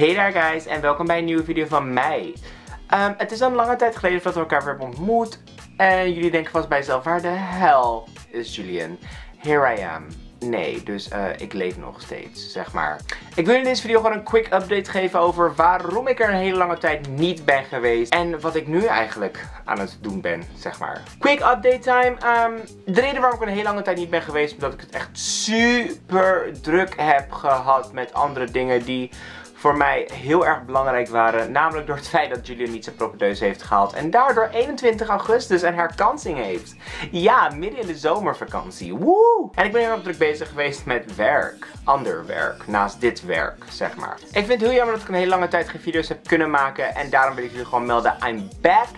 Hey daar guys en welkom bij een nieuwe video van mij. Ehm, het is al een lange tijd geleden dat we elkaar weer hebben ontmoet. En jullie denken vast bij jezelf, waar de hel is Julian? Here I am. Nee, dus uh, ik leef nog steeds, zeg maar. Ik wil in deze video gewoon een quick update geven over waarom ik er een hele lange tijd niet ben geweest. En wat ik nu eigenlijk aan het doen ben, zeg maar. Quick update time. Um, de reden waarom ik een hele lange tijd niet ben geweest, omdat ik het echt super druk heb gehad met andere dingen die voor mij heel erg belangrijk waren. Namelijk door het feit dat Julian niet zijn propedeuse heeft gehaald. En daardoor 21 augustus een herkansing heeft. Ja, midden in de zomervakantie. Woe! En ik ben heel erg druk bezig geweest met werk. Ander werk. Naast dit werk, zeg maar. Ik vind het heel jammer dat ik een hele lange tijd geen video's heb kunnen maken. En daarom wil ik jullie gewoon melden. I'm back.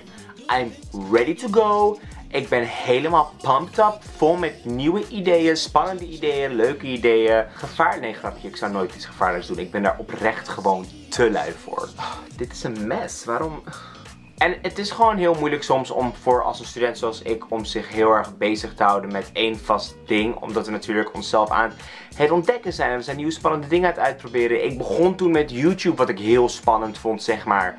I'm ready to go. Ik ben helemaal pumped up, vol met nieuwe ideeën, spannende ideeën, leuke ideeën. Gevaar, nee grapje, ik zou nooit iets gevaarlijks doen. Ik ben daar oprecht gewoon te lui voor. Oh, dit is een mes, waarom... En het is gewoon heel moeilijk soms om voor als een student zoals ik om zich heel erg bezig te houden met één vast ding. Omdat we natuurlijk onszelf aan het ontdekken zijn. En we zijn nieuwe spannende dingen aan het uitproberen. Ik begon toen met YouTube wat ik heel spannend vond zeg maar.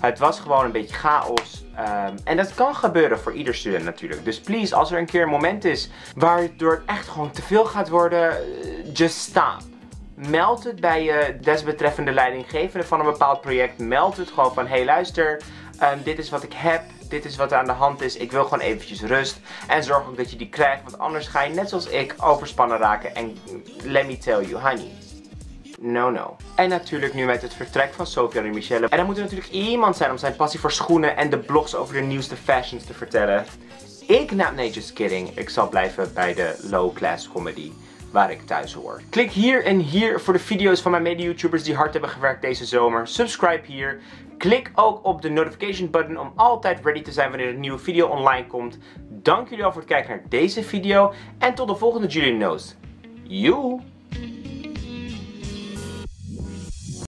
Het was gewoon een beetje chaos. Um, en dat kan gebeuren voor ieder student natuurlijk. Dus please, als er een keer een moment is waardoor het echt gewoon te veel gaat worden, eh, just stop. Meld het bij je desbetreffende leidinggevende van een bepaald project. Meld het gewoon van, hey luister, um, dit is wat ik heb, dit is wat er aan de hand is. Ik wil gewoon eventjes rust. En zorg ook dat je die krijgt, want anders ga je net zoals ik overspannen raken. En let me tell you, honey no no. En natuurlijk nu met het vertrek van Sofia en Michelle. En dan moet er natuurlijk iemand zijn om zijn passie voor schoenen en de blogs over de nieuwste fashions te vertellen. Ik, nou nee, just kidding. Ik zal blijven bij de low class comedy waar ik thuis hoor. Klik hier en hier voor de video's van mijn mede-YouTubers die hard hebben gewerkt deze zomer. Subscribe hier. Klik ook op de notification button om altijd ready te zijn wanneer een nieuwe video online komt. Dank jullie wel voor het kijken naar deze video. En tot de volgende Julian Knows. You!